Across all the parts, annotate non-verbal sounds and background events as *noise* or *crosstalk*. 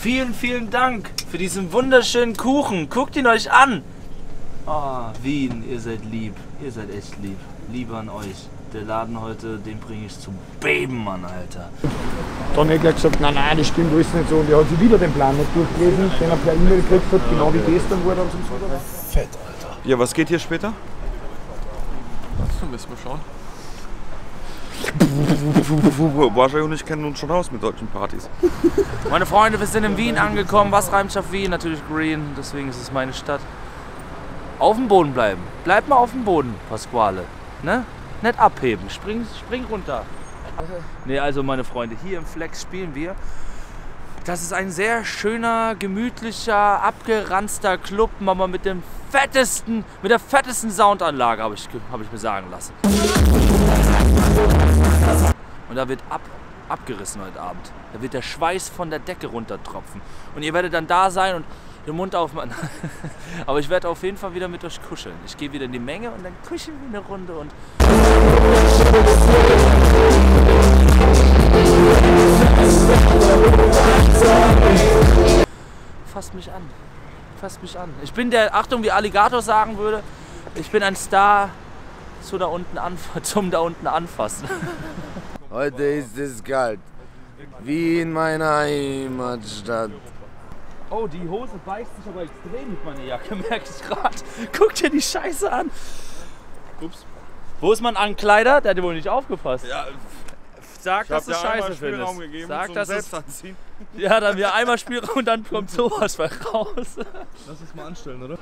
Vielen, vielen Dank für diesen wunderschönen Kuchen. Guckt ihn euch an. Ah, Wien, ihr seid lieb. Ihr seid echt lieb. Liebe an euch. Der Laden heute, den bringe ich zum Beben, Mann, Alter. Dann hat er gesagt, nein, nein, das stimmt alles nicht so. Und er hat sich wieder den Plan nicht durchgelesen, den er per E-Mail gekriegt hat, genau wie gestern, wo er dann zum war. Fett, Alter. Ja, was geht hier später? Das müssen wir schauen. Waschei und ich kennen uns schon aus mit solchen Partys. *laughs* Meine Freunde, wir sind in Wien angekommen. Was reimt sich auf Wien? Natürlich Green, deswegen ist es meine Stadt. Auf dem Boden bleiben. Bleib mal auf dem Boden, Pasquale. Ne? Nicht abheben. Spring, spring runter. Ne, also meine Freunde, hier im Flex spielen wir. Das ist ein sehr schöner, gemütlicher, abgeranzter Club, aber mit dem fettesten, mit der fettesten Soundanlage, habe ich, hab ich mir sagen lassen. Und da wird ab, abgerissen heute Abend. Da wird der Schweiß von der Decke runtertropfen. Und ihr werdet dann da sein und den Mund aufmachen. *laughs* Aber ich werde auf jeden Fall wieder mit euch kuscheln. Ich gehe wieder in die Menge und dann kuscheln wir eine Runde und. Fasst mich an. Fasst mich an. Ich bin der, Achtung, wie Alligator sagen würde, ich bin ein Star zu da unten anf *laughs* zum da unten anfassen. *laughs* Heute ist es kalt, wie in meiner Heimatstadt. Oh, die Hose beißt sich aber extrem mit meiner Jacke, *laughs* merke ich gerade. Guck dir die Scheiße an. Ups. Wo ist mein Ankleider? Der hat wohl nicht aufgepasst. Ja, Sag, dass du dir einmal scheiße findest. gegeben Sag, dass es, ja, dann wir einmal Spielraum und dann kommt sowas raus. Lass uns mal anstellen, oder?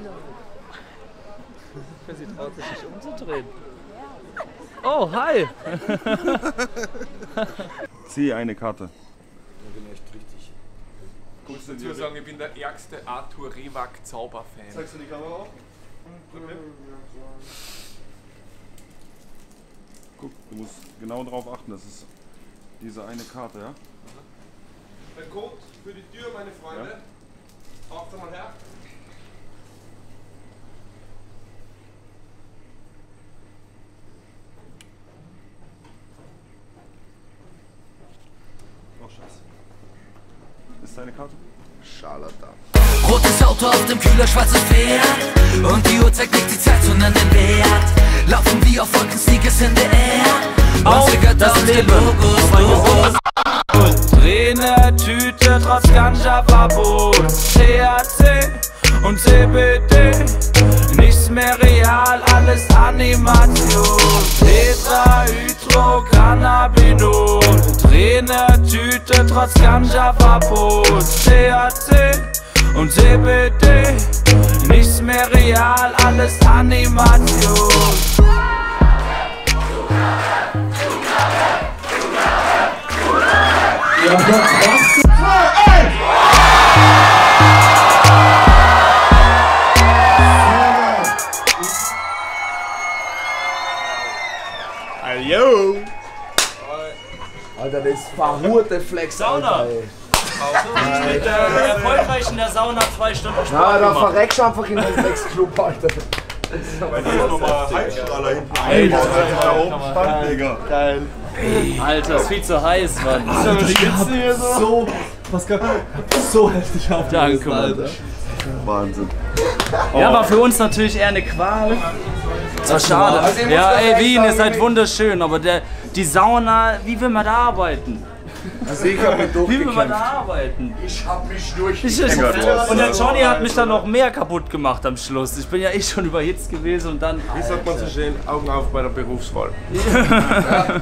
Sie traut sich nicht umzudrehen. Oh, hi. *laughs* Zieh eine Karte. Ich muss dazu sagen, ich bin der ärgste Arthur Rewak Zauberfan. Zeigst du die Kamera auf? Okay. Guck, du musst genau darauf achten, das ist diese eine Karte, ja? Der Code für die Tür, meine Freunde. Taucht da mal her. Ist deine Karte? Scharlatan. Rotes Auto auf dem Kühler, schwarzes Pferd Und die Uhr zeigt nicht die Zeit, sondern den Wert Laufen wie auf Wolken, Sneakers in der Air Auf das Leben. Logos, Logos Träne, Tüte, trotz Ganja-Verbot. THC und CBD. Nichts mehr real, alles Animation. Tetrahydro, Cannabinol. Träne, Tüte, trotz Ganja-Verbot. THC und CBD. Nichts mehr real, alles Animation. Alter, das verhurte Flex, Sauna. Alter, ey. Mit erfolgreich in der Sauna zwei Stunden Sport Na, da verreckst du einfach in den Flex-Club, Alter. Bei dir ist nochmal Heizstrahler hinten. Alter. da oben stand, Digga. Alter, ist viel zu heiß, Mann. So, Pascal, so heftig auf. Danke, Mann. Wahnsinn. Ja, war für uns natürlich eher eine Qual. Das war schade. Ja, ey, Wien, ihr seid wunderschön, aber der, die Sauna, wie will man da arbeiten? Also ich hab mich Wie will man da durchgekämpft. arbeiten? Ich hab mich durch. Ich, ich, und der Johnny hat mich dann noch mehr kaputt gemacht am Schluss. Ich bin ja eh schon überhitzt gewesen und dann. Wie sagt man so schön? Augen auf bei der Berufswahl. *laughs*